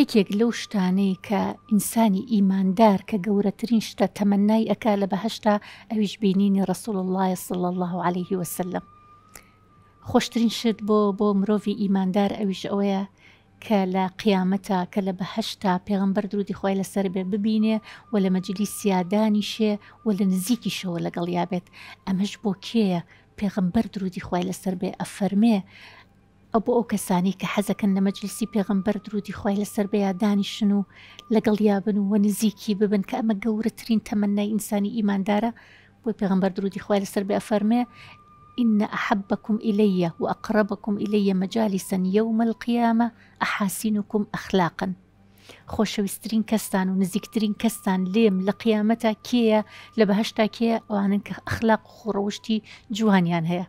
یەکێک لەو شتانەی کە ئینسانی ئیماندار کە گەورەترین شتە تەمەنای ئەکا لە بەهەشتا ئەویش بینینی ڕەسول اللە یە صلی اللە علیە وسلم خۆشترین شت بۆ بۆ مرۆڤی ئیماندار ئەویش ئەوەیە کە لە قیامەتا کە لە بەهەشتا پێغمبەر درودی خۆی لەسەر بێ ببینێ و لە مەجلی سیادانی شێ و لە نزیکی شەوە لەگەڵ یابێت ئەمەش بۆ کێیە پێغمبەر درودی خۆی لەسەر بێ ئەفەرمێ ئەو بۆ ئەو کەسانەی کە حەزەکەن لە مەجلیسی پێغەمبەر درودی خوای لەسەر بێا دانیشن و لەگەڵیا بن و وە نزیکی ببن کە ئەمە گەورەترین تەمەنای ئینسانی ئیماندارە بۆی پێغەمبەر درودی خوای لەسەر بێ ئەفەرمێ ان احبکم الی واقربکم الی مجالسا یوم القیامە احاسنکم اخلاقا خۆشەویسترین کەستان و نزیکترین کەستان لێم لە قیامەتا کێیە لە بەهشتا کێیە ئەوانن کە ئەخلاق خۆڕەوشتی جوانیان هەیە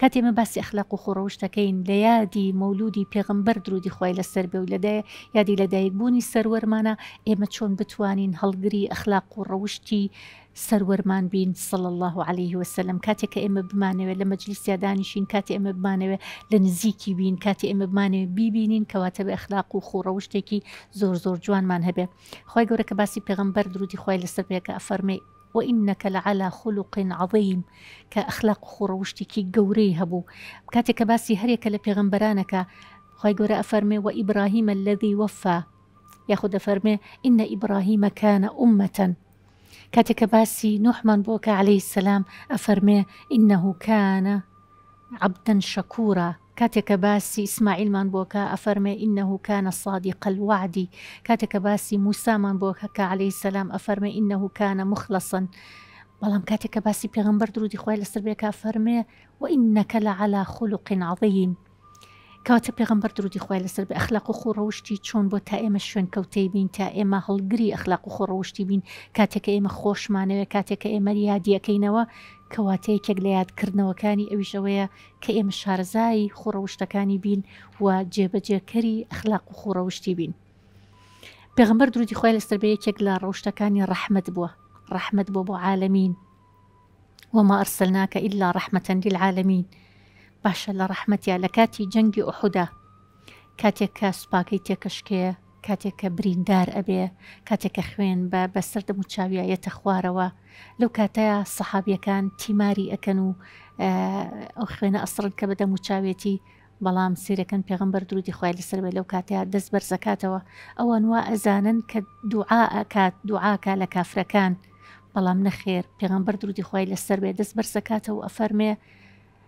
کاتێ ئێمە باسی ئەخلاق و خۆڕەوشت دەکەین لە یادی مەولودی پێغەمبەر درودی خوای لەسەر بێ و لە یادی لەدایک بوونی سەروەرمانە ئێمە چۆن بتوانین هەڵگری ئەخلاق و ڕەوشتی سەروەرمان بین صلی اللە علیه وسلم کاتێ کە ئێمە بمانەوێت لە مەجلیسیا دانیشین کاتێ ئێمە بمانەوێت لە نزیکی بین کاتێ ئێمە بمانەوێت بیبینین کەواتە بە ئەخلاق و خۆڕەوشتێکی زۆر زۆر جوانمان هەبێ خی گەورە کە باسی پێغەمبەر درودی خی لەسەر پێکە ئەفەرمێ وانک لعلی خلق عظیم کە ئەخلاق و خوڕەوشتێکی گەورەی هەبوو کاتێک کە باسی هەریەکە لە پێغەمبەران ئەکا خوای گەورە ئەفەرمێ وابراهیم الذی وفی یاخود ئەفەرمێ ان ابراهیم کان امە کاتێک کە باسی نوحمان بۆ ئەکا علیە السلام ئەفەرمێ انه کان عبدا شکورا. کاتێک کە باسی ئیسماعیلمان بۆ کە ئەفەرمێ انه کان صادق الوعد کاتێک کە باسی موسامان بۆ کە علیە السلام ئەفەرمێ انه کان مخلصا بەڵام کاتێک کە باسی پێغەمبەر درودی خوای لەسەر بێ کە ئەفەرمێ وانک لعلی خلق عظیم کەواتە پێغەمبەر درودی خوای لەسەر بێ ئەخلاق و خوڕەوشتی چۆن بۆ تا ئێمە شوێن کەوتەی بین تا ئێمە هەڵگری ئەخلاق و خۆڕەوشتی بین کاتێک کە ئێمە خۆشمانەوێ کاتێک کە ئێمە یادیەکەینەوە کەواتە یەکێک لە یادکردنەوەکانی ئەویش ئەوەیە کە ئێمە شارەزای خووڕەوشتەکانی بین و جێبەجێکەری ئەخلاق و خووڕەوشتی بین پێغمبەر درودی خۆی لەسەر بە یەکێک لە ڕەوشتەکانی ڕەحمت بووە ڕەحمت بۆ بۆ عاالمین وما ئەرسلناکە ئللا ڕەحمەتەندی العالمین باشە لە ڕەحمەتە لە کاتی جەنگی ئۆحودا کاتێک کە سوپاکەی تێکەشکەیە کاتێک کە بریندار ئەبێ کاتێک کە خوێن بە بە سەر دەموو چاویا یەتە خوارەوە لەو کاتەیا سەحابیەکان تیماری ئەکەن و ئەو خوێنە ئەسڕن کە بە دەموو چاوێتی بەڵام سیرەکەن پێغمبەر درودی خوای لەسەر بێ لەو کاتەیا دەست بەرزەکاتەوە ئەوان وا ئەزانن کە دوعا ئەکات دوعاکە لە کافرەکان بەڵام نەخێر پێغمبەر درودی خوای لەسەر بێ دەست بەرزەکاتەوە ئەفەرمێ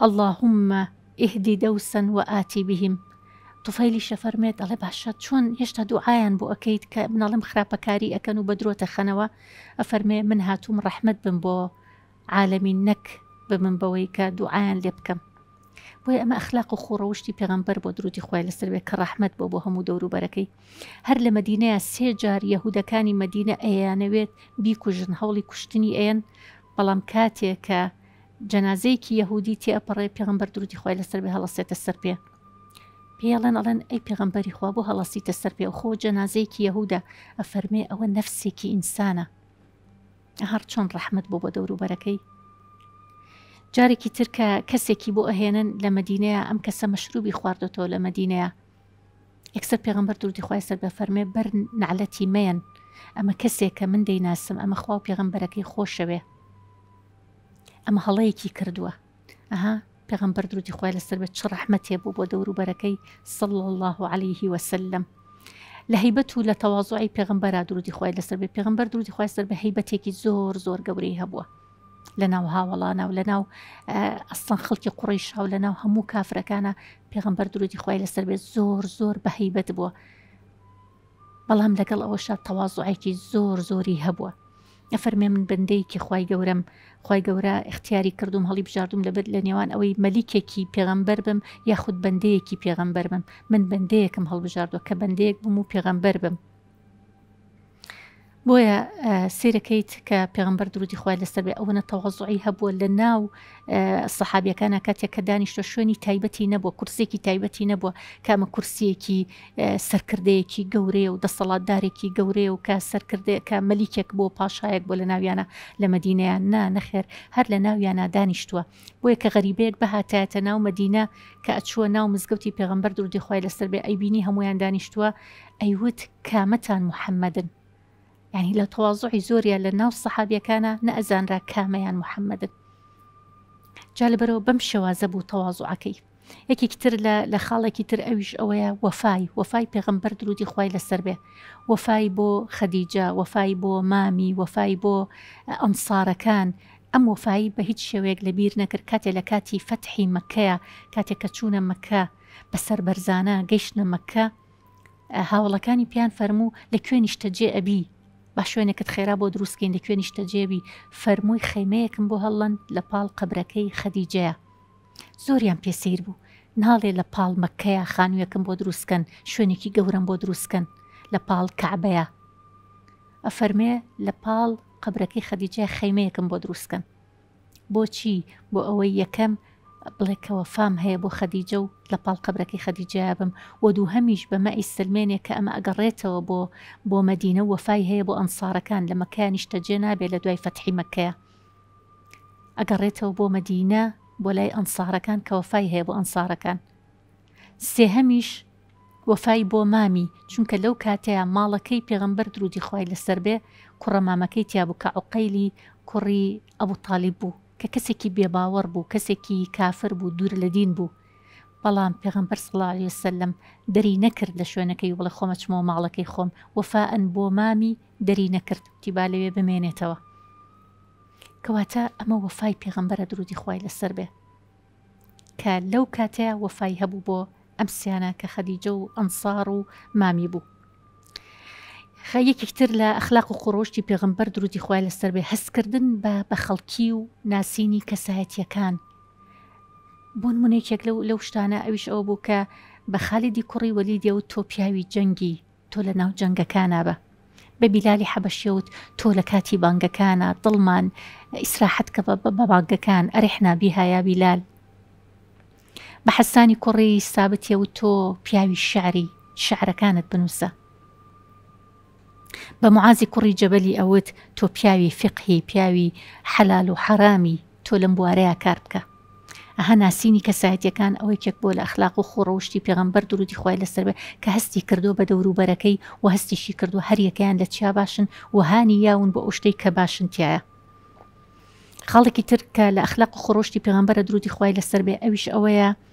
اللهم اهدی دوسا و آتی بهم طفیلیش ئەفەرموێت دەڵێ باشە چۆن هێشتا دوعایان بۆ ئەکەیت کە مناڵم خراپەکاری ئەکەن و بە درۆ دەخەنەوە ئەفەرمێ من هاتووم ڕەحمت بم بۆ عالمی نەک بمن بەوەی کە دوعایان لێ بکەم بۆی ئەمە ئەخلاق و خۆڕەوشتی پێغمبەر بۆ درودی خۆی لەسەر بێ کە ڕەحمت بۆ بۆ هەموو دەوروبەرەکەی هەر لە مدینەیە سێ جار یەهودەکانی مدینە ئەیانەوێت بیکوژن هەوڵی کوشتنی ئەن بەڵام کاتێک کە جەنازەیەکی یەهودی تێئەپەڕێ پێغەمبەر درودی خوای لەسەر بێ هەڵەسێتە سەر پێ پێڵێن ئەڵێن ئەی پێغەمبەری خوا بۆ هەڵەسیتە سەر پێ خۆ جەنازەیەکی یەهودا ئەفەرمێ ئەوە نەفسێکی ئینسانە هەر چۆن ڕەحمت بۆ بۆ دەوروبەرەکەی جارێکی ترکە کەسێکی بۆ ئەهێنن لە مدینەیە ئەم کەسە مەشروبی خواردۆتەوە لە مدینەیە یەکسەر پێغمبەر دوردی خخوای سەر بە فەرمێ بەر نعلەتی مەیەن ئەمە کەسێکە من دەیناسم ئەمە خوا و پێغمبەرەکەی خۆشەوێ ئەمە هەڵەیەکی کردووە ئەها پێغمبەر درودی خۆی لەسەر بێت چ ڕەحمەتێ بوو بۆ دەوروبەرەکەی سڵ الله عليه وسلم لە هەیبەت و لە تەواازۆی پێغمبەرا درودی خۆی لەسەر بێ پێغمبەر درودی خۆی سەر بە هەیبەتێکی زۆر زۆر گەورەی هەبووە لە ناو هاوڵانە و لە ناو ئەستان خەڵکی قڕیشا و لە ناو هەموو کافرەکانە پێغمبەر درودی خۆی لەسەر بێت زۆر زۆر بەهیبەت بووە بەڵام لەگەڵ ئەوەشا تەوازوعێکی زۆر زۆری هەبووە ئەفەرمێ من بندەیەکی خی گەورەم خی گەورە اختیاری کردوم هەڵی بژاردوم لەبێت لە نێوان ئەوەی مەلیکێکی پێغەمبەر بم یاخود بندەیەکی پێغەمبەر بم من بندەیەکم هەڵبژاردووە کە بندەیەک بم و پێغەمبەر بم بۆیە سەیرەکەیت کە پێغەمبەر درودی خوای لەسەر بێ ئەوەنە تەواضعی هەبووە لە ناو سەحابیەکانە کاتێک کە دانیشتە شوێنی تایبەتی نەبووە کورسێکی تایبەتی نەبووە کامە کورسیەکی سەرکردەیەکی گەورەیە و دەسەڵاتدارێکی گەورەیە و کە سەرکردێک کە مەلیکێک بۆ پاشایەک بۆ لە ناویانە لە مدینەیان نا نەخێر هەر لە ناویانە دانیشتووە بۆیە کە غەریبەیەک بەهاتایەتە ناو مدینە کە ئەچووە ناو مزگەوتی پێغمبەر درودی خوای لەسەر بێ ئەیبینی هەمویان دانیشتووە ئەیوت کە کامەتان محمدن یانی لە تەواضوعی زۆریا لە ناو سەحابیەکانا نەئەزانرا کامەیان محمدن جا لەبەرەوە بەم شێوازە بوو تەواضوعەکەی یەکێکی تر لە لە خاڵێکی تر ئەویش ئەوەیە وەفای وەفای پێغەمبەر درودی خوای لەسەر بێ وەفای بۆ خەدیجە وەفای بۆ مامی وەفای بۆ ئەنسارەکان ئەم وەفایی بە هیچ شێوەیەک لە بیر نەکرد کاتێ لە کاتی فەتحی مەکەیە کاتێک کە چوونە مەکە بە سەربەرزانە گەیشتە مەکە هاوەڵەکانی پێیان فەرموو لە کوێ نیشتەجێ ئەبی با شوێنێکت خێرا بۆ دروستکەین لە کوێ نیشتەجێبی فەرمووی خەیمەیەکم بۆ هەڵڵند لە پاڵ قەبرەکەی خەدیجەیە زۆریان پێ سیر بوو ناڵێ لە پاڵ مەکەیە خانوویەکەم بۆ دروستکەن شوێنێکی گەورەم بۆ دروستکەن لە پاڵ کەعبەیە ئەفەرمێ لە پاڵ قەبرەکەی خەدیجە خەیمەیەکم بۆ دروستکەن بۆچی؟ بۆ ئەوەی یەکەم بڵێ کە وەفام هەیە بۆ خەدیجە و لە پاڵ قەبرەکەی خەدیجەیا بم و دووهەمیش بەمە ئەیسەلمێنێ کە ئەمە ئەگەڕێتەوە بۆ بۆ مەدینە و وەفای هەیە بۆ ئەنسارەکان لە مەککەیا نیشتەجێ نابێ لە دوای فەتحی مەککەیا ئەگەڕێتەوە بۆ مەدینە بۆ لای ئەنسارەکان کە وەفای هەیە بۆ ئەنسارەکان. سێهەمیش وەفای بۆ مامی چونکە لەو کاتەیا ماڵەکەی پێغەمبەر درودی خوای لەسەر بێ کوڕە مامەکەی تیابوو کە عوقەیلی کوڕی ئەبو تالیب بوو کە کەسێکی بێ باوەڕ بوو کەسێکی کافر بوو دوور لە دین بوو بەڵام پێغەمبەر صلی اللە علیە وسلم دەری نەکرد لە شوێنەکەی بڵێ خۆم ئەچمەوە ماڵەکەی خۆم وەفاء بۆ مامی دەری نەکرد وتی با لەوێ بمێنێتەوە کەواتە ئەمە وەفای پێغەمبەرە درودی خوای لەسەر بێ کە لەو کاتە وەفای هەبوو بۆ ئەم سیانە کە خەدیجە و ئەنسار و مامی بوو خە یەکێک تر لە ئەخلاق و قڕۆشتی پێغمبەر درودی خۆی لەسەر بێ هەستکردن بە بە خەڵکی و ناسینی کەسایەتیەکان بۆن منێکێک لەو لەو شتانە ئەویش ئەو بوو کە بە خالیدی کوڕی وەلیدێ و تۆپیاوی جەنگی تۆ لە ناو جەنگەکانا بە. بە بیلالی حەبەشیە وت، تۆ لە کاتی بانگەکانا، دڵمان، ئیسراحەت کە بە بانگەکان، ئەرحنا بیها یا بیلال. بە حەسانی کوڕی سابتیە وت، تۆ پیاوی شیعری، شیعرەکانت بنووسە. بە موعازی کوڕی جەبەلی ئەوت، تۆ پیاوی فیقهی، پیاوی حەلال و حەرامی، تۆ لەم بوارەیا کار بکە. ئەها ناسینی کەسایەتیەکان ئەوە یەکێک بووە لە ئەخلاق و خووڕەوشتی پێغەمبەر دروودی خوای لەسەر بێ کە هەستی کردووە بە دەورووبەرەکەی و هەستیشی کردووە هەر یەکەیان لە چیا باشن و هانی یاون بۆ ئەو شتەی کە باشن تیایا. خاڵێکی تر کە لە ئەخلاق و خووڕەوشتی پێغەمبەرە دروودی خوای لەسەر بێ ئەویش ئەوەیە،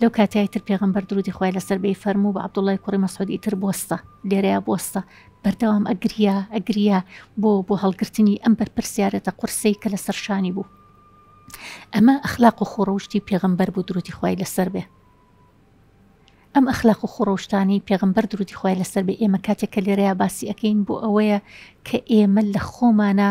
لەو کاتەی ئیتر پێغەمبەر دروودی خوای لەسەر بێی فەرموو بە عەبدوڵڵای کوڕی مەسعود ئیتر بوەستە لێرەیا بوەستە، بەردەوام ئەگریا ئەگریا بۆ بۆ هەڵگرتنی ئەم بەرپرسیارێتە قورسەی کە لەسەر شانی بوو. ئەمە ئەخلاق و خووڕەوشتی پێغەمبەر بوو دروودی خوای لەسەر بێ. ئەم ئەخلاق و خووڕەوشتانەی پێغەمبەر دروودی خوای لەسەر بێ ئێمە کاتێک کە لێرەیا باسی ئەکەین بۆ ئەوەیە کە ئێمە لە خۆمانا